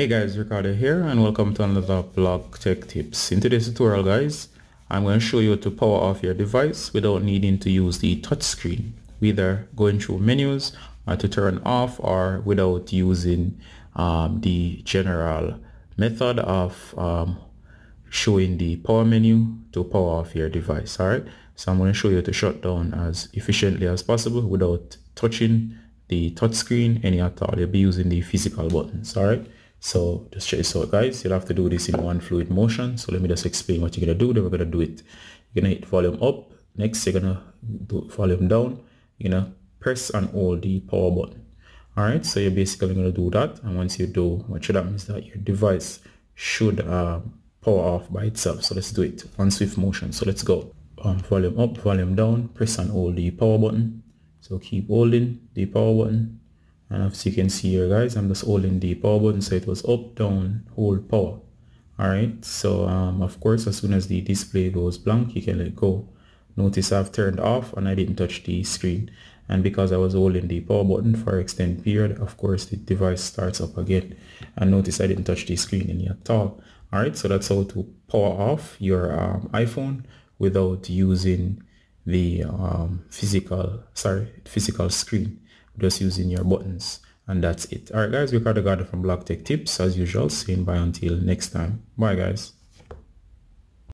Hey guys, Ricardo here and welcome to another blog tech tips. In today's tutorial guys, I'm going to show you how to power off your device without needing to use the touchscreen. Either going through menus or to turn off or without using um, the general method of um, showing the power menu to power off your device. Alright, so I'm going to show you to shut down as efficiently as possible without touching the touchscreen any at all. You'll be using the physical buttons. Alright. So just check this out guys. You'll have to do this in one fluid motion. So let me just explain what you're going to do. Then we're going to do it. You're going to hit volume up. Next you're going to do volume down. You're going to press and hold the power button. Alright, so you're basically going to do that. And once you do, what should happen is that your device should uh, power off by itself. So let's do it. One swift motion. So let's go. Um, volume up, volume down, press and hold the power button. So keep holding the power button and as you can see here guys i'm just holding the power button so it was up down hold power. All right so um, of course as soon as the display goes blank you can let go. Notice i've turned off and i didn't touch the screen. And because i was holding the power button for extended period of course the device starts up again. And notice i didn't touch the screen any at all. All right so that's how to power off your um, iphone without using the um, physical sorry physical screen just using your buttons and that's it. All right guys we got ricardo gardener from blog tech tips as usual. Saying bye until next time. Bye guys